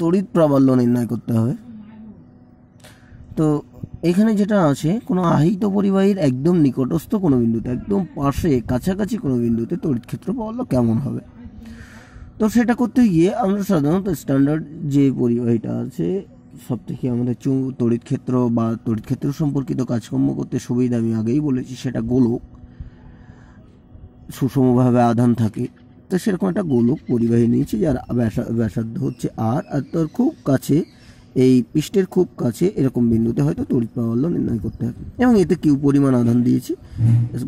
তড়িৎ প্রাবল্য নির্ণয় করতে হবে। তো এখানে যেটা আছে, কোনো আহিত পরিবাহীর একদম নিকটস্থ কোনো বিন্দুতে, একদম পাশে, কাছাকাছি কোনো বিন্দুতে তড়িৎ ক্ষেত্র প্রাবল্য কেমন হবে? তো সেটা করতে গিয়ে আমরা সাধারণত স্ট্যান্ডার্ড যে পরিবাহীটা আছে সব থেকে আমাদের চু তড়িৎ ক্ষেত্র বা তড়িৎ ক্ষেত্র সম্পর্কিত কাজকর্ম করতে সুবিধা আমি আগেই বলেছি, সেটা গোলক। সুষমভাবে আধান থাকে। তো সেরকম একটা গোলক পরিবাহী নিয়েছি, যার ব্যাসা, ব্যাসার্ধ হচ্ছে আর আর তার খুব কাছে, এই পৃষ্ঠের খুব কাছে এরকম বিন্দুতে হয়তো তড়িৎ প্রাবল্য নির্ণয় করতে হবে। এবং এতে কিউ পরিমাণ আধান দিয়েছি,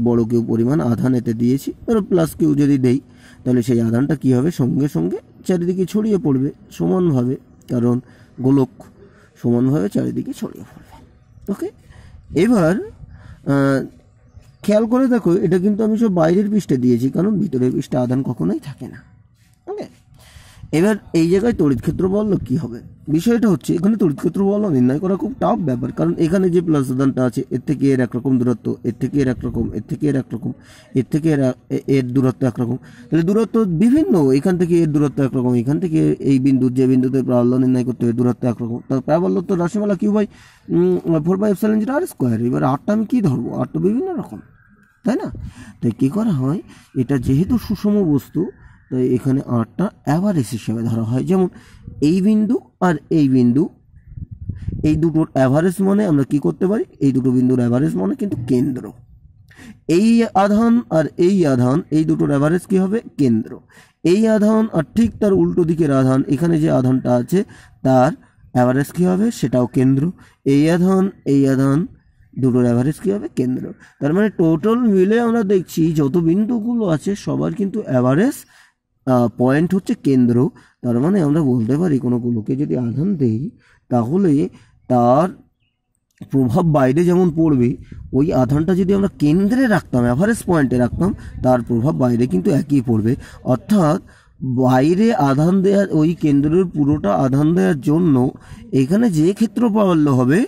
বড় কিউ পরিমাণ আধান এতে দিয়েছি। ধরো প্লাস কিউ যদি দেই, তাহলে সেই আধানটা কী হবে? সঙ্গে সঙ্গে চারিদিকে ছড়িয়ে পড়বে, সমানভাবে, কারণ গোলক সমানভাবে চারিদিকে ছড়িয়ে পড়বে। ওকে এবার খেয়াল করে দেখো, এটা কিন্তু আমি সব বাইরের পৃষ্ঠে দিয়েছি, কারণ ভিতরের পৃষ্ঠে আধান কখনোই থাকে না। ওকে এবার এই জায়গায় তড়িৎ ক্ষেত্র বলল, কী হবে? বিষয়টা হচ্ছে, এখানে তড়িৎ ক্ষেত্র বলল, নির্ণয় করা খুব টাফ ব্যাপার, কারণ এখানে যে প্লাস আধানটা আছে, এর থেকে এর একরকম দূরত্ব, এর থেকে এর একরকম, এর থেকে এর একরকম, এর থেকে এর এর দূরত্ব একরকম। তাহলে দূরত্ব বিভিন্ন, এখান থেকে এর দূরত্ব একরকম, এখান থেকে এই বিন্দু যে বিন্দুতে প্রাবল্য নির্ণয় করতে হবে দূরত্ব একরকম। তার প্রাবল্য তো রাশিমালা q by four by epsilon যেটা আর স্কোয়ার এবার আটটা আমি কী ধরবো? আট তো বিভিন্ন রকম। তাই না? তাই কী করা হয়? এটা যেহেতু সুষম বস্তু, তাই এখানে আটটা অ্যাভারেজ হিসেবে ধরা হয়। যেমন এই বিন্দু আর এই বিন্দু। এই দুটোর অ্যাভারেজ মানে আমরা কি করতে পারি? এই দুটো বিন্দুর অ্যাভারেজ মানে কিন্তু কেন্দ্র। এই আধান আর এই আধান, এই দুটোর অ্যাভারেজ কি হবে? কেন্দ্র। এই আধান আর ঠিক তার উল্টো দিকের আধান, এখানে যে আধানটা আছে, তার অ্যাভারেজ কী হবে? সেটাও কেন্দ্র। এই আধান এই আধান দুটোর অ্যাভারেজ কী হবে? কেন্দ্র। তার মানে টোটাল মিলে আমরা দেখছি যত বিন্দুগুলো আছে, সবার কিন্তু অ্যাভারেজ পয়েন্ট হচ্ছে কেন্দ্র। তার মানে আমরা বলতে পারি কোনো গোলকে যদি আধান দেই, তাহলে তার প্রভাব বাইরে যেমন পড়বে, ওই আধানটা যদি আমরা কেন্দ্রে রাখতাম অ্যাভারেজ পয়েন্টে রাখতাম, তার প্রভাব বাইরে কিন্তু একই পড়বে। অর্থাৎ বাইরে আধান দেওয়ার ওই কেন্দ্রের পুরোটা আধান দেওয়ার জন্য এখানে যে ক্ষেত্র প্রাবল্য হবে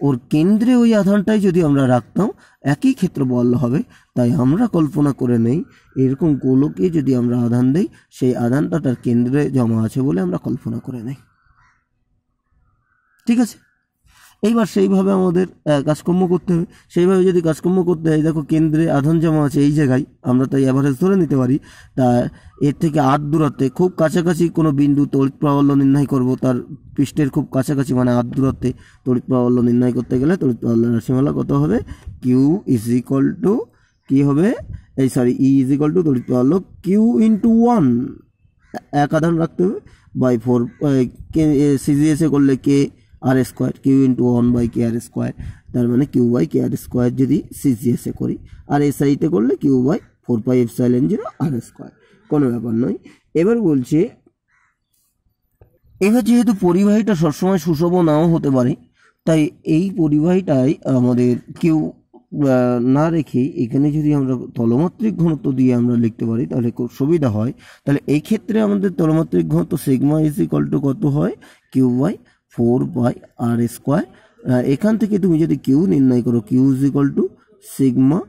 ওর কেন্দ্রে ওই আধানটাই যদি আমরা রাখতাম, একই ক্ষেত্র বল হবে। তাই আমরা কল্পনা করে নেই, এরকম গোলকে যদি আমরা আধান দেই, সেই আধানটা তার কেন্দ্রে জমা আছে বলে আমরা কল্পনা করে নেই। ঠিক আছে? এইবার সেইভাবে আমাদের কাজকর্ম করতে হবে। সেইভাবে যদি কাজকর্ম করতে হয়, দেখো কেন্দ্রে আধান জমা আছে এই জায়গায়, আমরা তাই অ্যাভারেজ ধরে নিতে পারি। তা এর থেকে আধ দূরত্বে খুব কাছাকাছি কোনো বিন্দু তড়িৎ প্রাবল্য নির্ণয় করব, তার পৃষ্ঠের খুব কাছাকাছি মানে আধ দূরত্বে তড়িৎ প্রাবল্য নির্ণয় করতে গেলে তড়িৎ প্রাবল্য রাশিমালা কত হবে? কিউ ইজ ইকুয়াল টু কী হবে? এই sorry E is equal to তড়িৎ প্রাবল্য কিউ ইন্টু ওয়ান এক আধান রাখতে হবে। বাই ফোর কে সিজিএসে করলে k r square q into one by k r square তার মানে q by k r square যদি সিজিএসে করি, আর এসআইতে করলে q by four pi epsilon zero r square কোনো ব্যাপার নয়। এবার বলছে, এবার যেহেতু পরিবাহীটা সবসময় সুষম নাও হতে পারে, তাই এই পরিবাহীটাই আমাদের কেউ না রেখে এখানে যদি আমরা তলমাত্রিক ঘনত্ব দিয়ে আমরা লিখতে পারি, তাহলে খুব সুবিধা হয়। তাহলে এই ক্ষেত্রে আমাদের তলমাত্রিক ঘনত্ব সিগমা ইজ ইকাল টু কত হয়? Q by four by r square এখান থেকে তুমি যদি কিউ নির্ণয় করো q is equal to sigma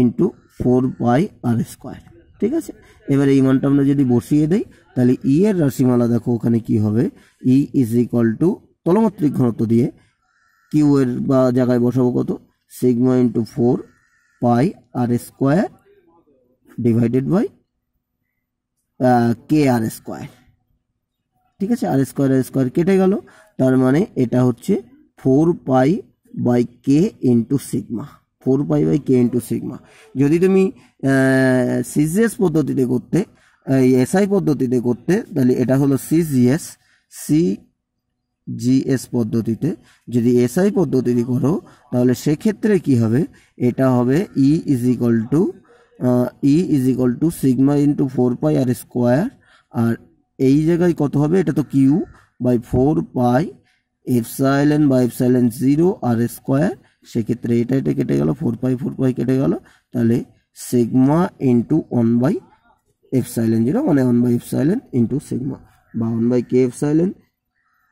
into four by r square ঠিক আছে? এবার এই মানটা আমরা যদি বসিয়ে দেই, তাহলে ই এর রাশিমালা দেখো ওখানে কি হবে? ই ইজ ইকাল টু তলমাত্রিক ঘনত্ব দিয়ে কিউ এর বা জায়গায় বসাবো কত? Sigma into four pi r square divided by k r square ঠিক আছে? আর স্কোয়ার আর স্কোয়ার কেটে গেল। তার মানে এটা হচ্ছে four pi by k into sigma four pi by k into sigma যদি তুমি সিজিএস পদ্ধতিতে করতে এসআই পদ্ধতিতে করতে, তাহলে এটা হলো সিজিএস সি জিএস পদ্ধতিতে। যদি এসআই পদ্ধতিতে করো, তাহলে সেক্ষেত্রে কি হবে? এটা হবে E is equal to E is equal to sigma into four pi r square আর এই জায়গায় কত হবে? এটা তো q by four pi epsilon by epsilon zero r square সেক্ষেত্রে এটা এটা কেটে গেল ফোর পাই ফোর পাই কেটে গেল, তাহলে sigma into one by epsilon zero মানে one by epsilon into sigma বা one by k epsilon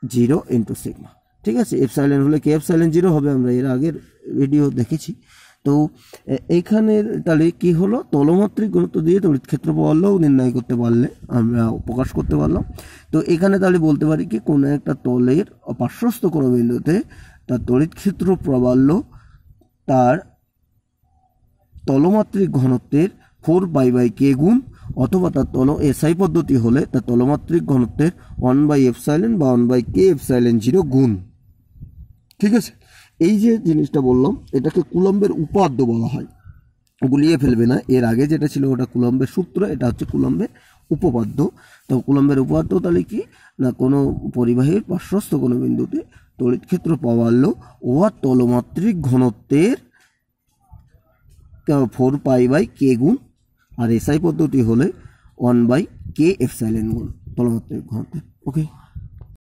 zero into sigma ঠিক আছে? এফসাইলেন হলে কে এফসাইলেন জিরো হবে, আমরা এর আগের ভিডিও দেখেছি। তো তো এ- এইখানের তাহলে কি হলো? তলমাত্রিক গুরুত্ব দিয়ে তড়িৎ ক্ষেত্র পারলেও নির্ণয় করতে পারলে, আমরা প্রকাশ করতে পারলাম। তো এখানে তাহলে বলতে পারি কি, কোনো একটা তলের পার্শ্বস্থ কোনো বিন্দুতে তার তড়িৎ ক্ষেত্র প্রাবল্য তার তলমাত্রিক ঘনত্বের ফোর বাই বাই কে গুণ, অথবা তার তল এসআই পদ্ধতি হলে তার তলমাত্রিক ঘনত্বের ওয়ান বাই এফসাইলেন বা one by k epsilon zero গুণ। ঠিক আছে? এই যে জিনিসটা বললাম, এটাকে কুলম্বের উপাদ্য বলা হয়। গুলিয়ে ফেলবে না। এর আগে যেটা ছিল ওটা কুলম্বের সূত্র, এটা হচ্ছে কুলম্বের উপপাদ্য। তো কুলম্বের উপপাদ্য তাহলে কি? না, কোনো পরিবাহীর পার্শ্বস্থ কোনো বিন্দুতে তড়িৎ ক্ষেত্র পাওয়াল্য উহার তলমাত্রিক ঘনত্বের ফোর পাই বাই কে গুণ, আর এসআই পদ্ধতি হলে one by K epsilon গুণ, তলমাত্রিক ঘনত্বের। ওকে?